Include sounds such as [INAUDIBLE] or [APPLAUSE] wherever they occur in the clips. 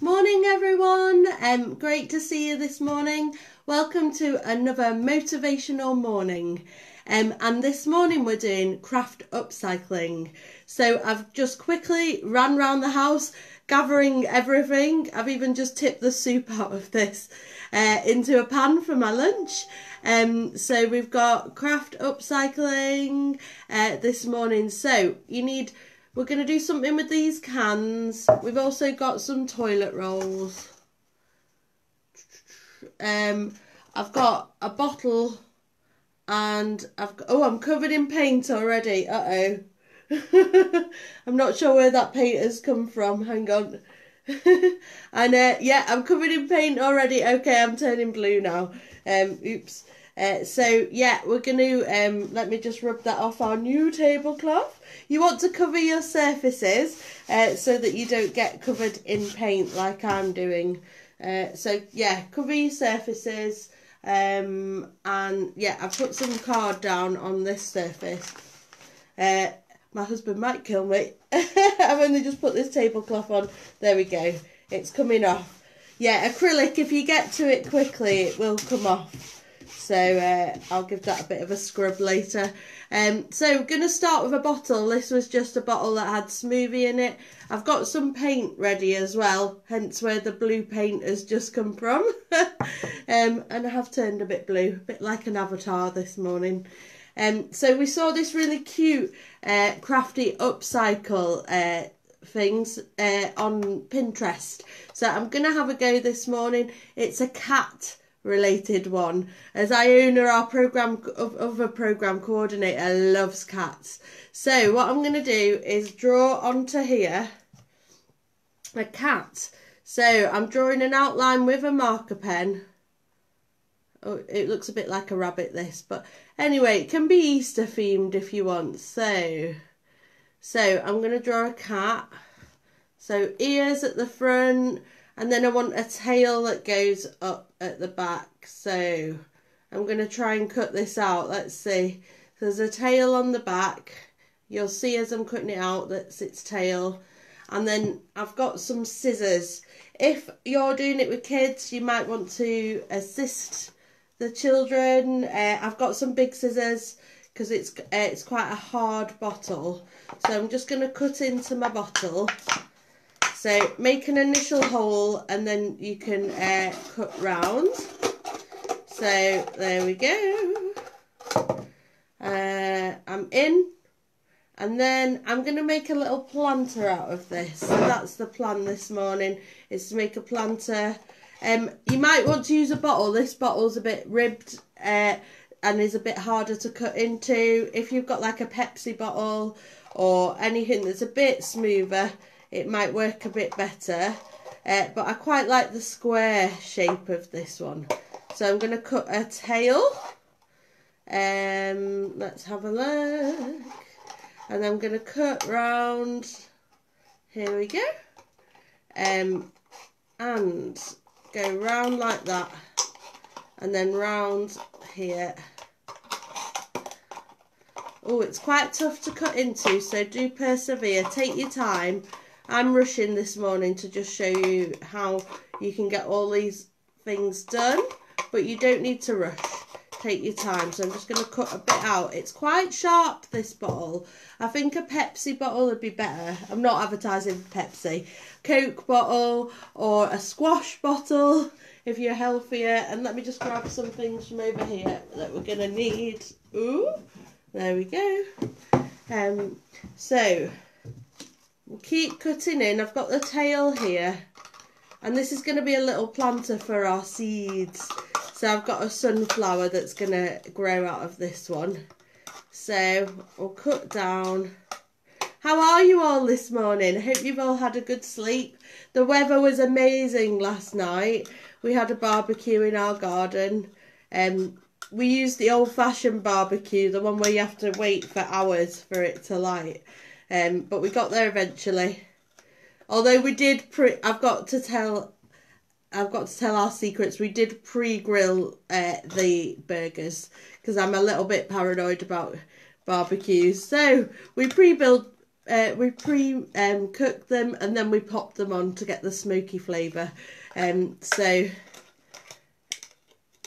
Morning, everyone. Um, great to see you this morning. Welcome to another motivational morning. Um, and this morning we're doing craft upcycling. So I've just quickly ran round the house gathering everything. I've even just tipped the soup out of this uh, into a pan for my lunch. Um, so we've got craft upcycling uh, this morning. So you need we're going to do something with these cans. We've also got some toilet rolls. Um, I've got a bottle and I've got, oh, I'm covered in paint already. Uh-oh. [LAUGHS] I'm not sure where that paint has come from. Hang on. [LAUGHS] and uh, yeah, I'm covered in paint already. Okay, I'm turning blue now. Um, oops. Uh, so yeah, we're going to, um, let me just rub that off our new tablecloth. You want to cover your surfaces uh, so that you don't get covered in paint like I'm doing. Uh, so yeah, cover your surfaces. Um, and yeah, I've put some card down on this surface. Uh, my husband might kill me. [LAUGHS] I've only just put this tablecloth on. There we go. It's coming off. Yeah, acrylic, if you get to it quickly, it will come off. So uh, I'll give that a bit of a scrub later. Um, so we're going to start with a bottle. This was just a bottle that had smoothie in it. I've got some paint ready as well, hence where the blue paint has just come from. [LAUGHS] um, and I have turned a bit blue, a bit like an avatar this morning. Um, so we saw this really cute uh, crafty upcycle uh, things uh, on Pinterest. So I'm going to have a go this morning. It's a cat related one. As Iona our program of other program coordinator loves cats. So what I'm going to do is draw onto here a cat. So I'm drawing an outline with a marker pen. Oh it looks a bit like a rabbit this but anyway it can be Easter themed if you want. So so I'm going to draw a cat. So ears at the front and then I want a tail that goes up at the back so I'm going to try and cut this out let's see. There's a tail on the back you'll see as I'm cutting it out that's its tail. And then I've got some scissors. If you're doing it with kids you might want to assist the children. Uh, I've got some big scissors because it's uh, it's quite a hard bottle. So I'm just going to cut into my bottle so make an initial hole and then you can uh, cut round. So there we go. Uh, I'm in. And then I'm going to make a little planter out of this. So that's the plan this morning, is to make a planter. Um, you might want to use a bottle. This bottle's a bit ribbed uh, and is a bit harder to cut into. If you've got like a Pepsi bottle or anything that's a bit smoother, it might work a bit better. Uh, but I quite like the square shape of this one. So I'm going to cut a tail. Um, let's have a look. And I'm going to cut round. Here we go. Um, and go round like that. And then round here. Oh, it's quite tough to cut into, so do persevere. Take your time I'm rushing this morning to just show you how you can get all these things done, but you don't need to rush. Take your time. So I'm just going to cut a bit out. It's quite sharp, this bottle. I think a Pepsi bottle would be better. I'm not advertising Pepsi. Coke bottle or a squash bottle if you're healthier. And let me just grab some things from over here that we're going to need. Ooh, there we go. Um, so We'll keep cutting in. I've got the tail here. And this is going to be a little planter for our seeds. So I've got a sunflower that's going to grow out of this one. So we'll cut down. How are you all this morning? I hope you've all had a good sleep. The weather was amazing last night. We had a barbecue in our garden. Um, we used the old-fashioned barbecue, the one where you have to wait for hours for it to light. Um, but we got there eventually. Although we did pre, I've got to tell, I've got to tell our secrets. We did pre-grill uh, the burgers because I'm a little bit paranoid about barbecues. So we pre-built uh, we pre um, cooked them and then we popped them on to get the smoky flavour. Um, so,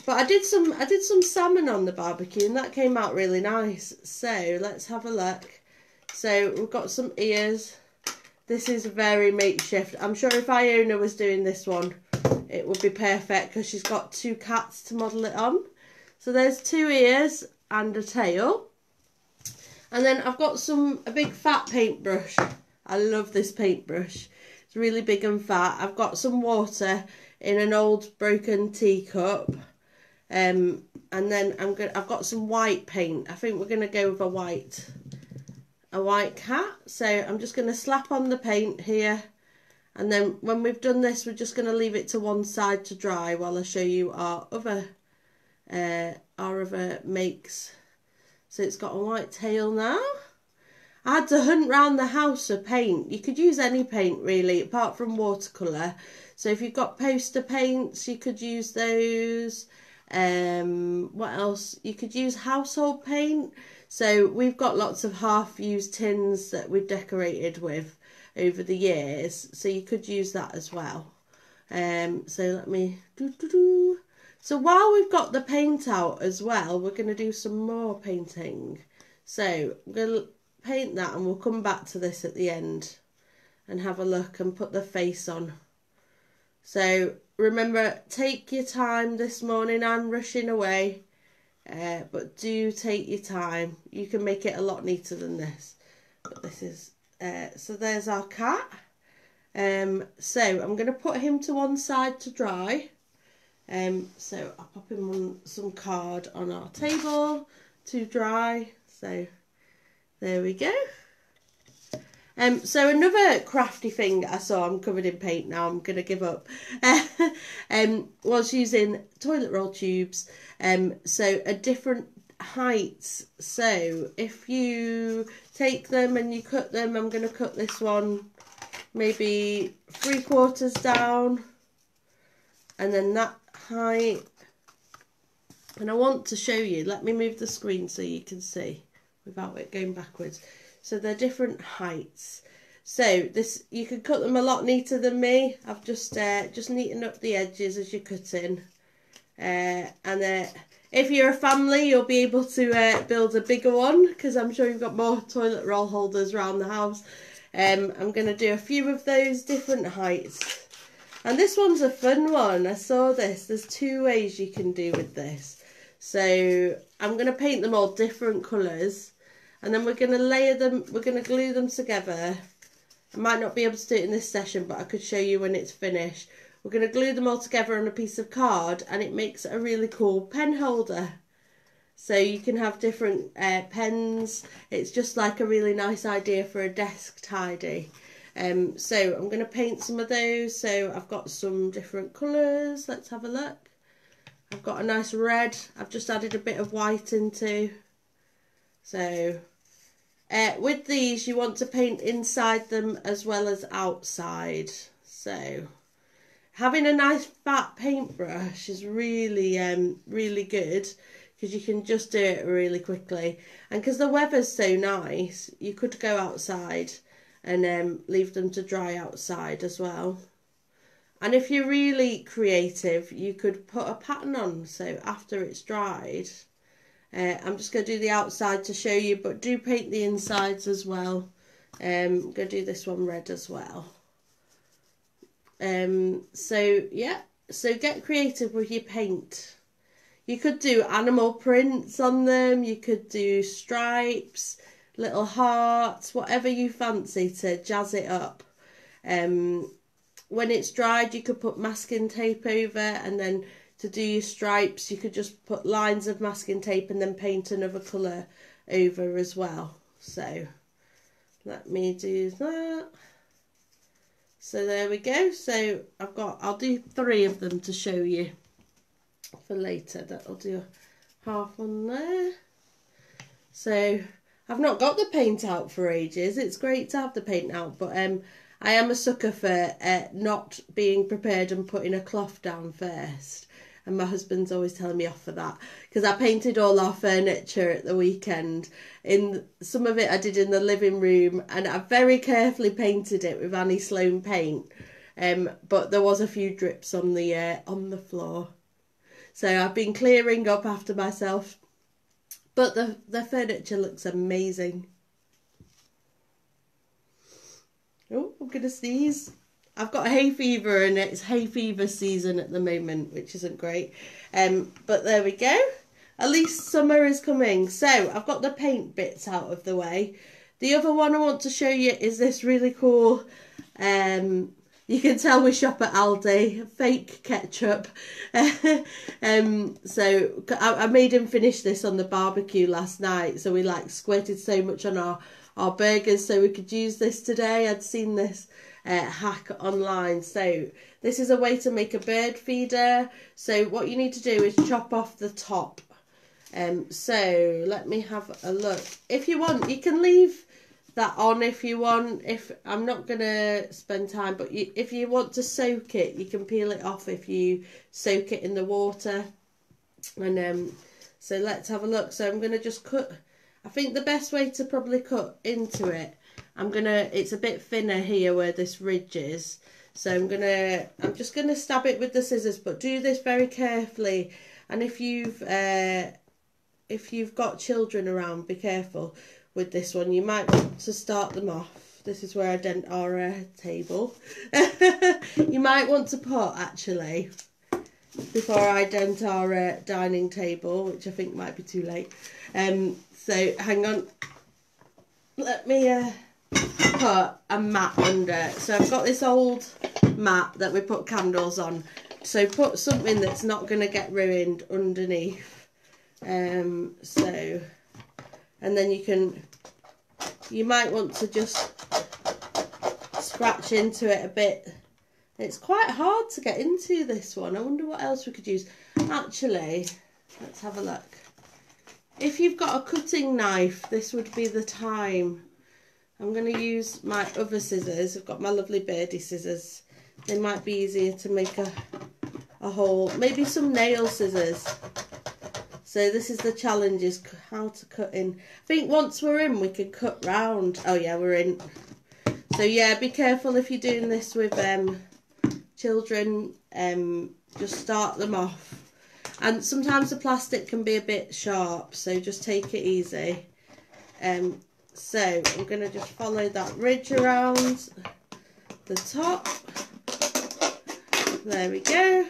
but I did some I did some salmon on the barbecue and that came out really nice. So let's have a look. So we've got some ears. This is very makeshift. I'm sure if Iona was doing this one, it would be perfect because she's got two cats to model it on. So there's two ears and a tail. And then I've got some a big fat paintbrush. I love this paintbrush. It's really big and fat. I've got some water in an old broken teacup. Um, and then I'm gonna I've got some white paint. I think we're gonna go with a white a white cat. So I'm just gonna slap on the paint here. And then when we've done this, we're just going to leave it to one side to dry while I show you our other, uh, our other makes. So it's got a white tail now. I had to hunt round the house for paint. You could use any paint really, apart from watercolour. So if you've got poster paints, you could use those. Um, what else? You could use household paint. So we've got lots of half-used tins that we've decorated with over the years. So you could use that as well. Um, so let me... Doo -doo -doo. So while we've got the paint out as well, we're going to do some more painting. So I'm going to paint that and we'll come back to this at the end and have a look and put the face on. So remember, take your time this morning. I'm rushing away, uh, but do take your time. You can make it a lot neater than this. But this is, uh, so there's our cat. Um, so I'm going to put him to one side to dry. Um, so I'll pop him on some card on our table to dry. So there we go. Um, so another crafty thing I saw, I'm covered in paint now, I'm going to give up, [LAUGHS] um, was using toilet roll tubes. Um, so a different heights. So if you take them and you cut them, I'm going to cut this one maybe three quarters down and then that height and I want to show you let me move the screen so you can see without it going backwards so they're different heights so this you can cut them a lot neater than me I've just uh, just neatened up the edges as you're cutting uh, and uh, if you're a family you'll be able to uh, build a bigger one because I'm sure you've got more toilet roll holders around the house um, I'm going to do a few of those different heights and this one's a fun one. I saw this. There's two ways you can do with this. So I'm going to paint them all different colours. And then we're going to layer them, we're going to glue them together. I might not be able to do it in this session, but I could show you when it's finished. We're going to glue them all together on a piece of card and it makes a really cool pen holder. So you can have different uh, pens. It's just like a really nice idea for a desk tidy. Um, so I'm going to paint some of those. So I've got some different colours. Let's have a look. I've got a nice red. I've just added a bit of white into. So uh, with these you want to paint inside them as well as outside. So having a nice fat paintbrush is really um really good because you can just do it really quickly and because the weather's so nice you could go outside and um, leave them to dry outside as well. And if you're really creative, you could put a pattern on. So after it's dried, uh, I'm just going to do the outside to show you, but do paint the insides as well. Um, I'm going to do this one red as well. Um, so yeah, so get creative with your paint. You could do animal prints on them, you could do stripes, little hearts, whatever you fancy to jazz it up. Um, when it's dried, you could put masking tape over, and then to do your stripes, you could just put lines of masking tape and then paint another colour over as well. So let me do that. So there we go. So I've got, I'll do three of them to show you for later. That'll do half on there. So I've not got the paint out for ages. It's great to have the paint out, but um, I am a sucker for uh, not being prepared and putting a cloth down first. And my husband's always telling me off for that because I painted all our furniture at the weekend. In some of it, I did in the living room, and I very carefully painted it with Annie Sloan paint. Um, but there was a few drips on the uh, on the floor, so I've been clearing up after myself. But the the furniture looks amazing. Oh, I'm gonna sneeze. I've got hay fever and it's hay fever season at the moment, which isn't great. Um, but there we go. At least summer is coming. So I've got the paint bits out of the way. The other one I want to show you is this really cool, um, you can tell we shop at Aldi, fake ketchup. [LAUGHS] um, so I, I made him finish this on the barbecue last night. So we like squirted so much on our, our burgers so we could use this today. I'd seen this uh, hack online. So this is a way to make a bird feeder. So what you need to do is chop off the top. Um, so let me have a look. If you want, you can leave that on if you want. If I'm not gonna spend time, but you, if you want to soak it, you can peel it off if you soak it in the water. And um, so let's have a look. So I'm gonna just cut. I think the best way to probably cut into it I'm gonna, it's a bit thinner here where this ridge is. So I'm gonna, I'm just gonna stab it with the scissors, but do this very carefully. And if you've, uh, if you've got children around, be careful with this one. You might want to start them off. This is where I dent our uh, table. [LAUGHS] you might want to put, actually, before I dent our uh, dining table, which I think might be too late. Um, so hang on. Let me uh, put a mat under. it. So I've got this old mat that we put candles on. So put something that's not going to get ruined underneath. Um, so, and then you can, you might want to just scratch into it a bit. It's quite hard to get into this one. I wonder what else we could use. Actually, let's have a look. If you've got a cutting knife, this would be the time I'm going to use my other scissors. I've got my lovely birdie scissors. They might be easier to make a, a hole. Maybe some nail scissors. So this is the challenge is how to cut in. I think once we're in we can cut round. Oh yeah, we're in. So yeah, be careful if you're doing this with um, children. Um, just start them off. And sometimes the plastic can be a bit sharp, so just take it easy. Um, so I'm going to just follow that ridge around the top. There we go.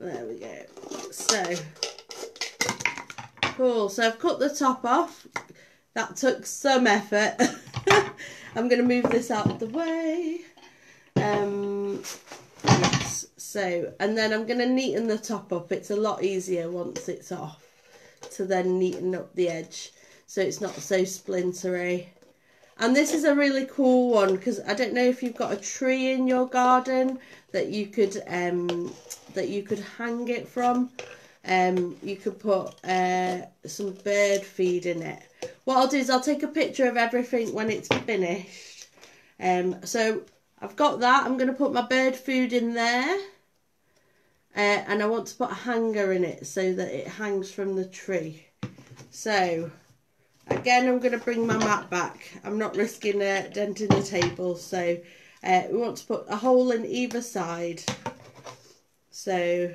There we go. So, cool. So I've cut the top off. That took some effort. [LAUGHS] I'm going to move this out of the way. Um, yes. So, and then I'm going to neaten the top up. It's a lot easier once it's off to then neaten up the edge so it's not so splintery. And this is a really cool one because I don't know if you've got a tree in your garden that you could um, that you could hang it from. Um, you could put uh, some bird feed in it. What I'll do is I'll take a picture of everything when it's finished. Um, so I've got that. I'm going to put my bird food in there. Uh, and I want to put a hanger in it so that it hangs from the tree. So, again, I'm going to bring my mat back. I'm not risking uh, denting the table. So, uh, we want to put a hole in either side. So,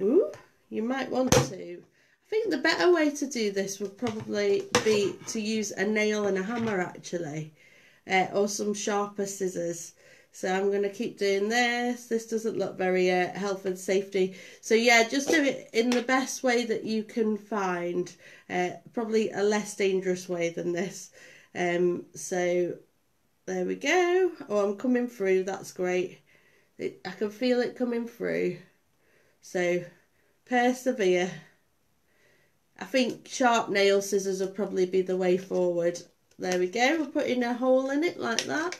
ooh, you might want to. I think the better way to do this would probably be to use a nail and a hammer, actually. Uh, or some sharper scissors. So I'm going to keep doing this. This doesn't look very uh, health and safety. So yeah, just do it in the best way that you can find. Uh, probably a less dangerous way than this. Um, so there we go. Oh, I'm coming through. That's great. It, I can feel it coming through. So persevere. I think sharp nail scissors will probably be the way forward. There we go. We're putting a hole in it like that.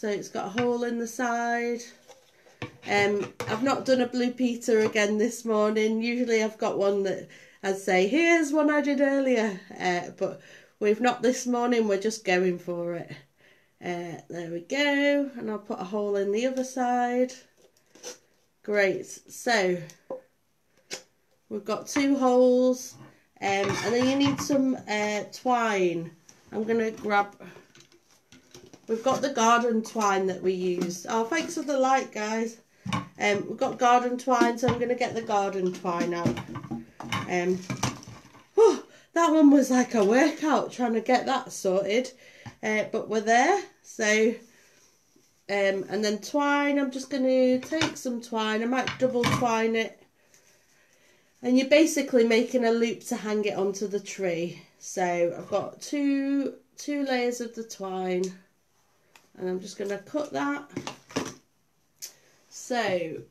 So it's got a hole in the side. Um, I've not done a Blue Peter again this morning. Usually I've got one that I'd say, here's one I did earlier. Uh, but we've not this morning. We're just going for it. Uh, there we go. And I'll put a hole in the other side. Great. So we've got two holes. Um, and then you need some uh, twine. I'm going to grab... We've got the garden twine that we used. Oh, thanks for the light, guys. Um, we've got garden twine, so I'm going to get the garden twine out. Um, oh, that one was like a workout trying to get that sorted. Uh, but we're there. So, um, and then twine, I'm just going to take some twine. I might double twine it. And you're basically making a loop to hang it onto the tree. So I've got two, two layers of the twine. And I'm just going to cut that. So,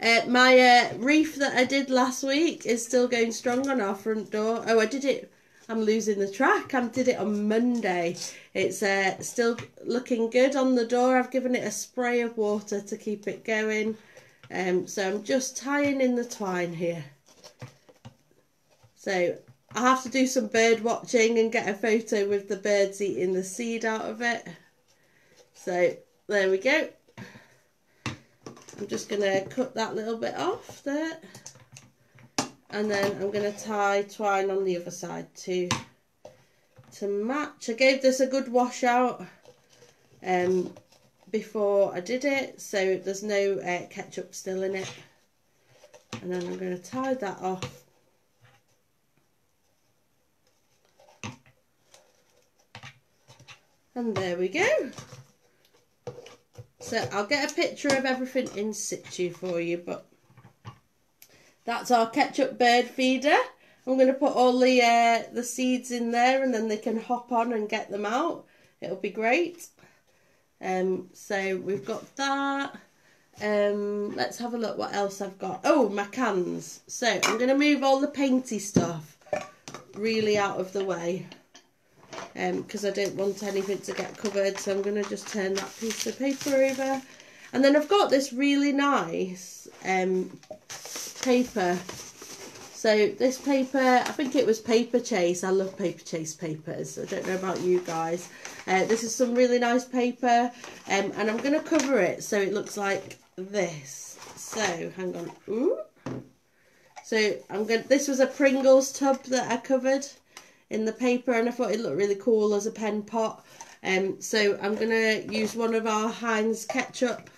uh, my uh, wreath that I did last week is still going strong on our front door. Oh, I did it. I'm losing the track. I did it on Monday. It's uh, still looking good on the door. I've given it a spray of water to keep it going. Um, so I'm just tying in the twine here. So I have to do some bird watching and get a photo with the birds eating the seed out of it. So there we go. I'm just going to cut that little bit off there. And then I'm going to tie twine on the other side to, to match. I gave this a good wash out um, before I did it. So there's no uh, ketchup still in it. And then I'm going to tie that off. And there we go. So I'll get a picture of everything in situ for you, but that's our ketchup bird feeder. I'm going to put all the uh, the seeds in there and then they can hop on and get them out. It'll be great. Um, so we've got that. Um, let's have a look what else I've got. Oh, my cans. So I'm going to move all the painty stuff really out of the way because um, I don't want anything to get covered so I'm going to just turn that piece of paper over. And then I've got this really nice um, paper. So this paper I think it was Paperchase. I love Paperchase papers. I don't know about you guys. Uh, this is some really nice paper um, and I'm going to cover it so it looks like this. So hang on. Ooh. so I'm going this was a Pringles tub that I covered in the paper and I thought it looked really cool as a pen pot. Um, so I'm going to use one of our Heinz ketchup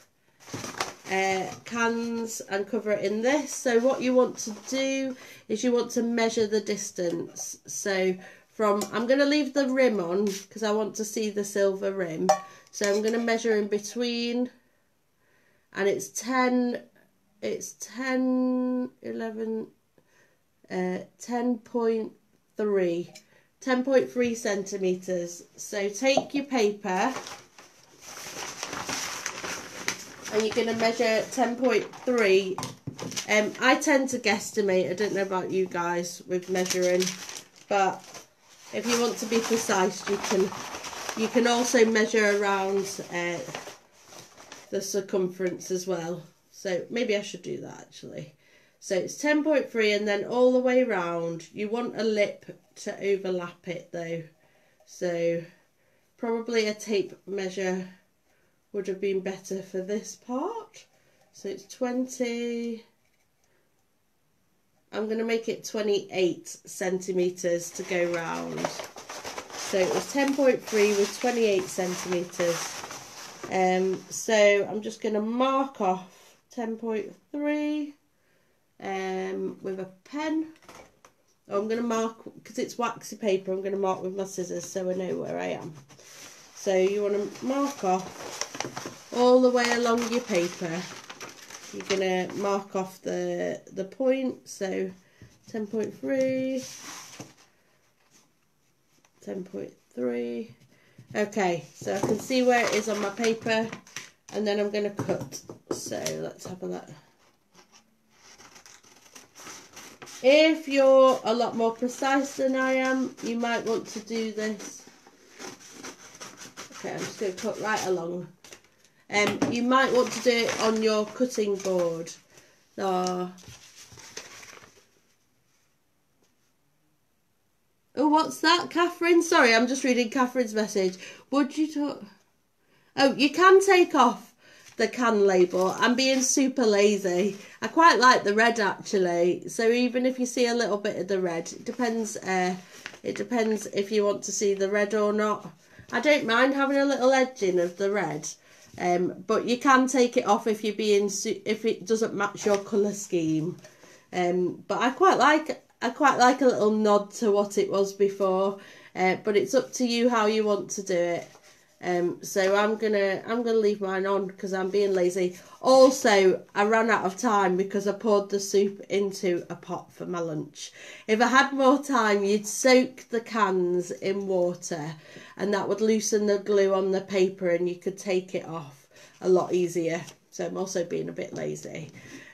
uh, cans and cover it in this. So what you want to do is you want to measure the distance. So from, I'm going to leave the rim on because I want to see the silver rim. So I'm going to measure in between and it's 10, it's 10, 11, uh, 10.3 10.3 centimetres. So take your paper and you're going to measure 10.3. Um, I tend to guesstimate, I don't know about you guys with measuring, but if you want to be precise you can you can also measure around uh, the circumference as well. So maybe I should do that actually. So it's 10.3 and then all the way round. You want a lip to overlap it though. So probably a tape measure would have been better for this part. So it's 20, I'm going to make it 28 centimetres to go round. So it was 10.3 with 28 centimetres. Um, so I'm just going to mark off 10.3 um, with a pen. Oh, I'm going to mark, because it's waxy paper, I'm going to mark with my scissors so I know where I am. So you want to mark off all the way along your paper. You're going to mark off the, the point, so 10.3, 10.3. Okay, so I can see where it is on my paper and then I'm going to cut. So let's have a look. If you're a lot more precise than I am, you might want to do this. Okay, I'm just going to cut right along. Um, you might want to do it on your cutting board. Oh, oh? What's that, Catherine? Sorry, I'm just reading Catherine's message. Would you talk? Oh, you can take off the can label. I'm being super lazy. I quite like the red actually. So even if you see a little bit of the red, it depends. Uh, it depends if you want to see the red or not. I don't mind having a little edging of the red. Um, but you can take it off if you're being if it doesn't match your colour scheme. Um, but I quite like I quite like a little nod to what it was before. Uh, but it's up to you how you want to do it. Um, so I'm gonna I'm gonna leave mine on because I'm being lazy. Also, I ran out of time because I poured the soup into a pot for my lunch. If I had more time, you'd soak the cans in water, and that would loosen the glue on the paper, and you could take it off a lot easier. So I'm also being a bit lazy.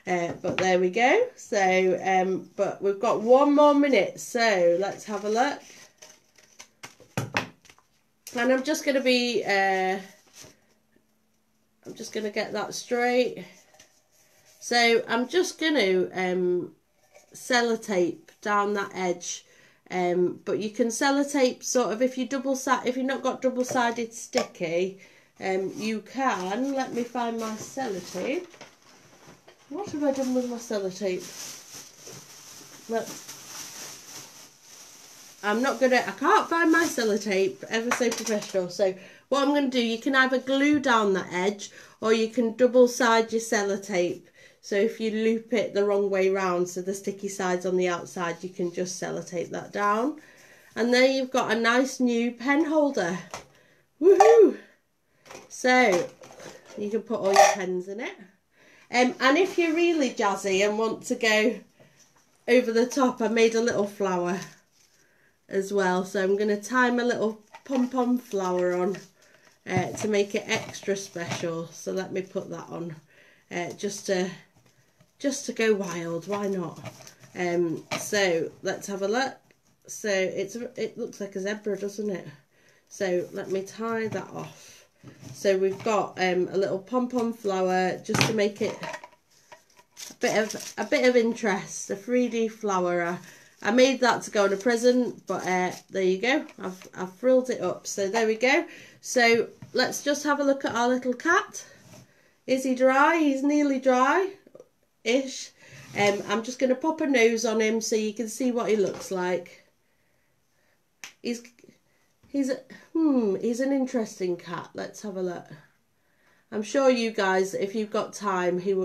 Uh, but there we go. So, um, but we've got one more minute, so let's have a look and I'm just going to be uh, I'm just going to get that straight. So I'm just going to um, sellotape down that edge um, but you can sellotape sort of if you double side if you've not got double sided sticky um, you can. Let me find my sellotape. What have I done with my sellotape? Look I'm not gonna, I can't find my sellotape, ever so professional. So what I'm gonna do, you can either glue down that edge or you can double side your sellotape. So if you loop it the wrong way round, so the sticky side's on the outside, you can just sellotape that down. And there you've got a nice new pen holder. Woohoo! So you can put all your pens in it. Um, and if you're really jazzy and want to go over the top, I made a little flower as well. So I'm going to tie my little pom-pom flower on uh, to make it extra special. So let me put that on uh, just to just to go wild. Why not? Um, so let's have a look. So it's it looks like a zebra, doesn't it? So let me tie that off. So we've got um, a little pom-pom flower just to make it a bit of a bit of interest, a 3D flower. I made that to go in a present, but uh, there you go. I've, I've frilled it up. So there we go. So let's just have a look at our little cat. Is he dry? He's nearly dry-ish. Um, I'm just going to pop a nose on him so you can see what he looks like. He's, he's, hmm, he's an interesting cat. Let's have a look. I'm sure you guys, if you've got time, he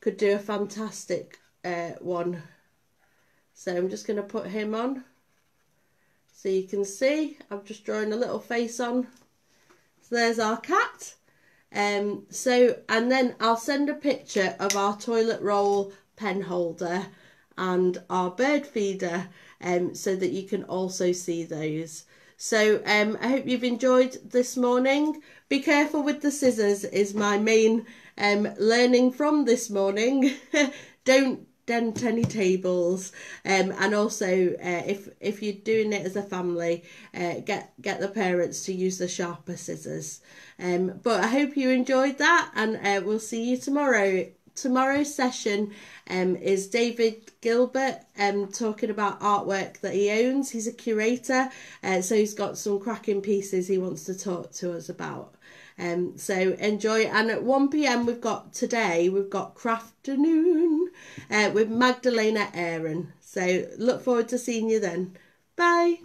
could do a fantastic uh, one. So I'm just going to put him on. So you can see, I'm just drawing a little face on. So there's our cat. Um, so, and then I'll send a picture of our toilet roll pen holder and our bird feeder um, so that you can also see those. So um, I hope you've enjoyed this morning. Be careful with the scissors is my main um, learning from this morning. [LAUGHS] Don't dent any tables um, and also uh, if if you're doing it as a family uh, get get the parents to use the sharper scissors. Um, but I hope you enjoyed that and uh, we'll see you tomorrow. Tomorrow's session um, is David Gilbert um, talking about artwork that he owns. He's a curator uh, so he's got some cracking pieces he wants to talk to us about um, so enjoy. And at 1 pm, we've got today, we've got Crafternoon uh, with Magdalena Aaron. So look forward to seeing you then. Bye.